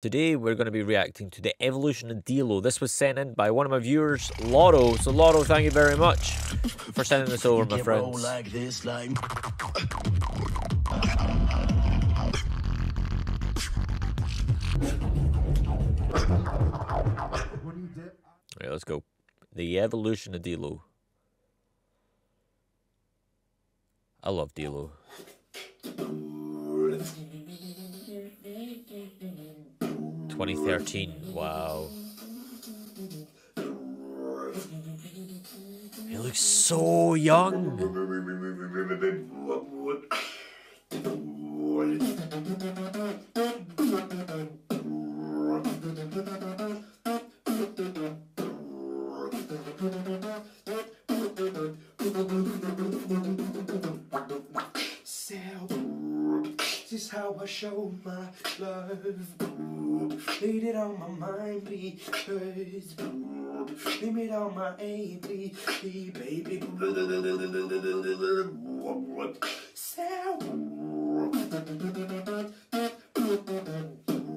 Today we're going to be reacting to the evolution of D-Low. This was sent in by one of my viewers, Lotto. So Lotto, thank you very much for sending this over, my friends. Like this, like... Right, let's go. The evolution of D-Low. I love D-Low. 2013. Wow. He looks so young. This is how I show my love. Need it on my mind, please. Leave it on my A, please, baby.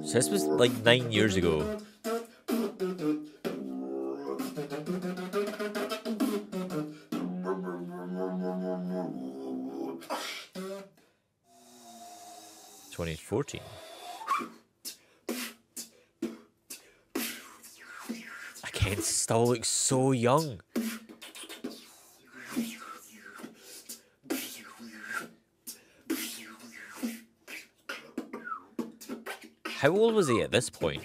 So this was like nine years ago. Twenty fourteen. Again, still looks so young. How old was he at this point?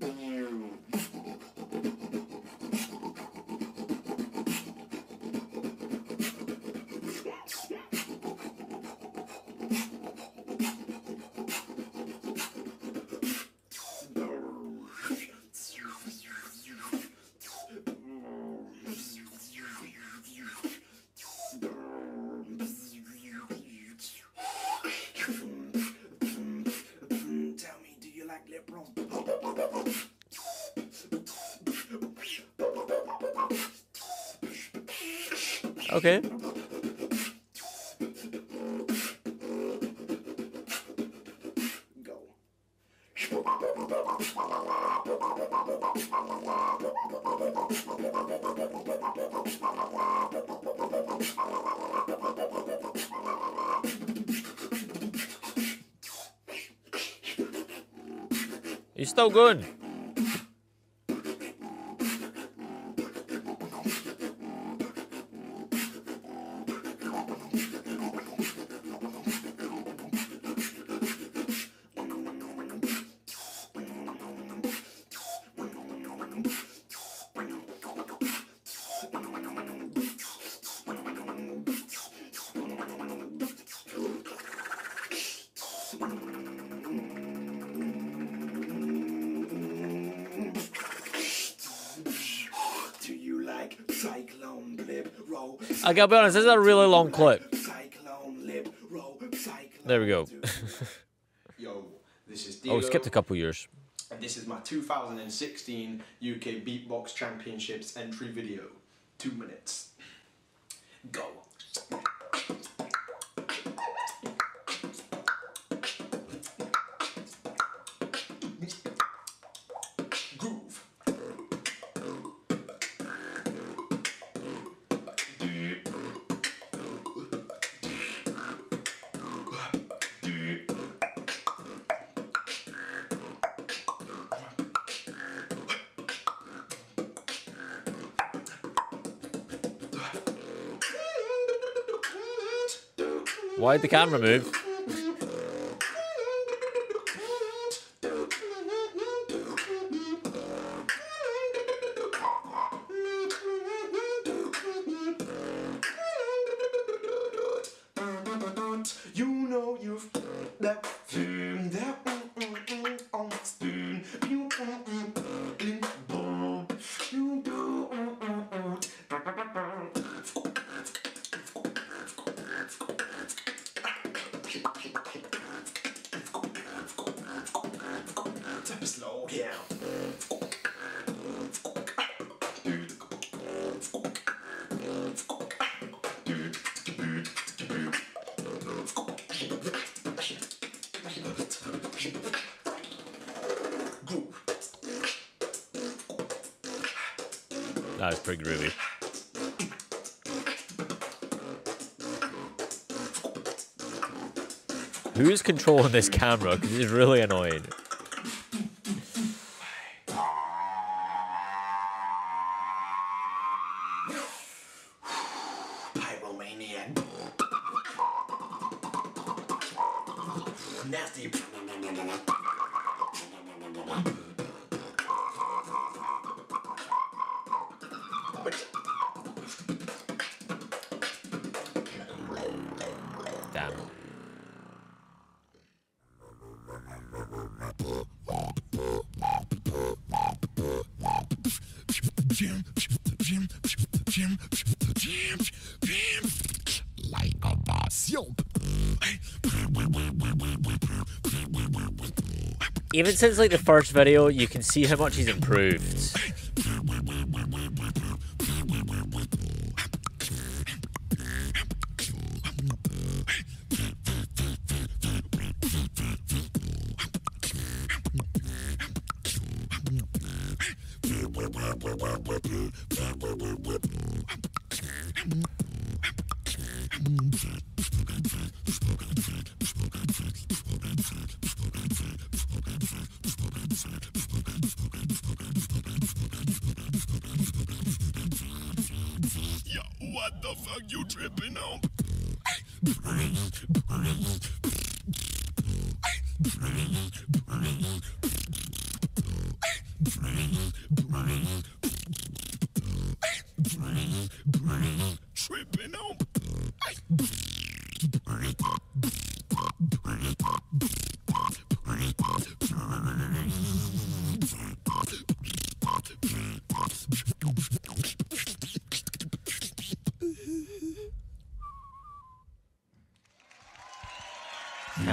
Do you Okay. Go. He's still going. I gotta be honest, this is a really long clip. Cyclone lip roll. Cyclone. There we go. Yo, this is oh, skipped a couple years. and this is my 2016 UK Beatbox Championships entry video. Two minutes. Go. Why'd the camera move? That was pretty groovy. Who's controlling this camera? Because it's really annoying. Like a boss. Even since like the first video, you can see how much he's improved. What the fuck you tripping on? Tripping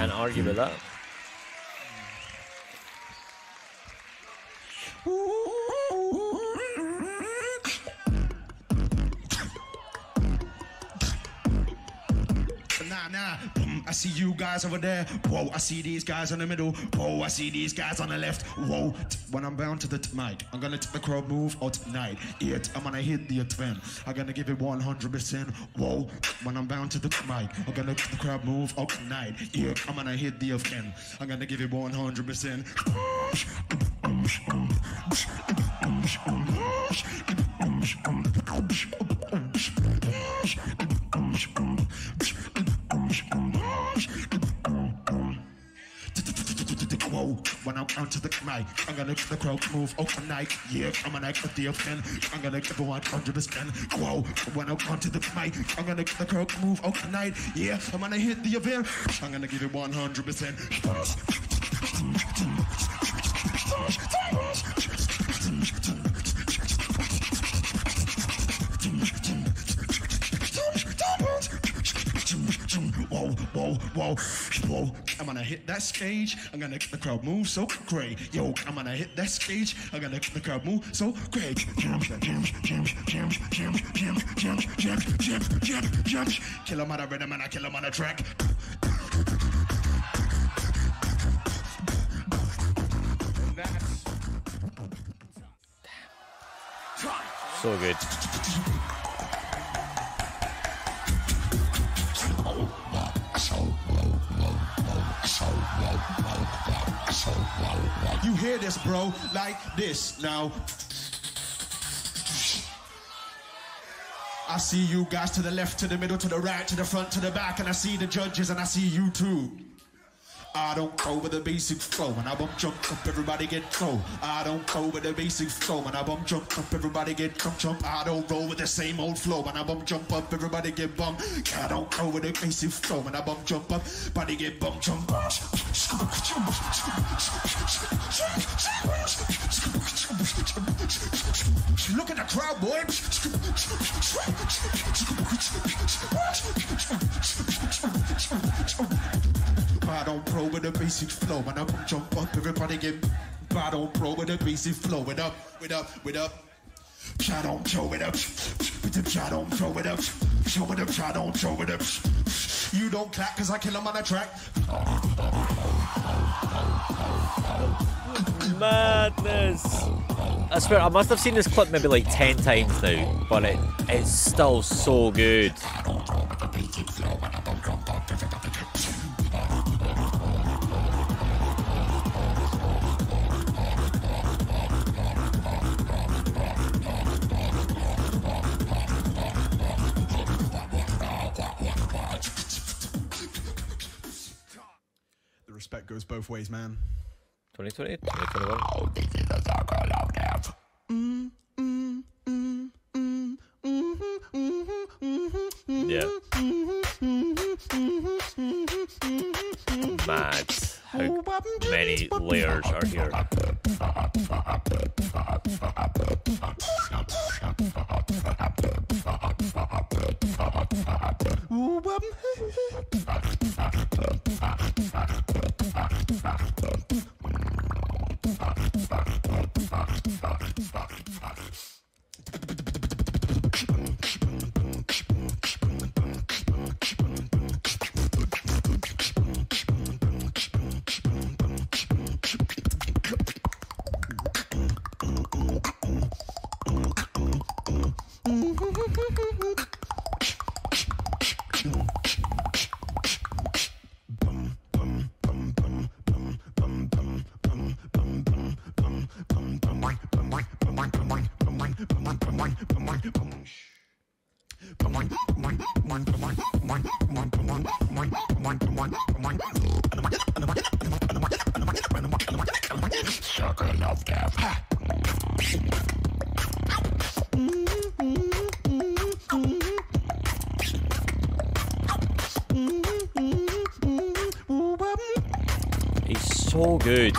Can't argue with that. See you guys over there. Whoa, I see these guys in the middle. Whoa, I see these guys on the left. Whoa, when I'm bound to the mic, I'm gonna the crowd move out tonight. It, I'm gonna hit the twin. I'm gonna give it 100%. Whoa, when I'm bound to the mic, I'm gonna the crowd move out tonight. Yeah, I'm gonna hit the fin. I'm gonna give it 100%. Onto the mic, I'm gonna make the crowd move oh, overnight. Yeah, I'm gonna get the offend. I'm gonna give it 100%. Whoa, when I'm onto the mic, I'm gonna make the crowd move oh, overnight. Yeah, I'm gonna hit the event. I'm gonna give it 100%. Whoa, whoa, whoa. I'm gonna hit that stage. I'm gonna make the crowd move so great. Yo, I'm gonna hit that stage. I'm gonna make the crowd move so great. Jam, jam, jam, jam, jam, jam, jam, jam, jam, jam, jam, jam. Kill 'em on a rhythm and I kill 'em on a track. So good. Oh, you hear this, bro? Like this now. I I see you guys to the left, to the middle, to the right, to the front, to the back, and I see the judges, and I see you too. I don't go with the basic flow, and I bump jump up, everybody get flow. I don't go with the basic flow, and I bump jump up, everybody get jump jump. I don't roll with the same old flow, and I bump jump up, everybody get bump. I don't go with the basic flow, and I bump jump up, body get bump jump. Look at the crowd, boy. I don't pro with the basic flow, and I jump up, everybody get. I don't pro with the basic flow, with up, with up, with up. Try don't show it up. With the try don't throw it up. Show it up, try don't throw it up. You don't clap cause I kill him on the track. Madness. I swear, I must have seen this clip maybe like 10 times now, but it, it's still so good. Both ways, man. 2020, 2021. Yeah. Mad. How many layers are here? So good.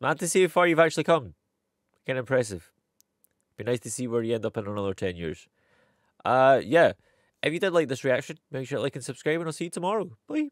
It's mad to see how far you've actually come. Kind of impressive. Be nice to see where you end up in another 10 years. Uh, yeah. If you did like this reaction, make sure to like and subscribe, and I'll see you tomorrow. Bye.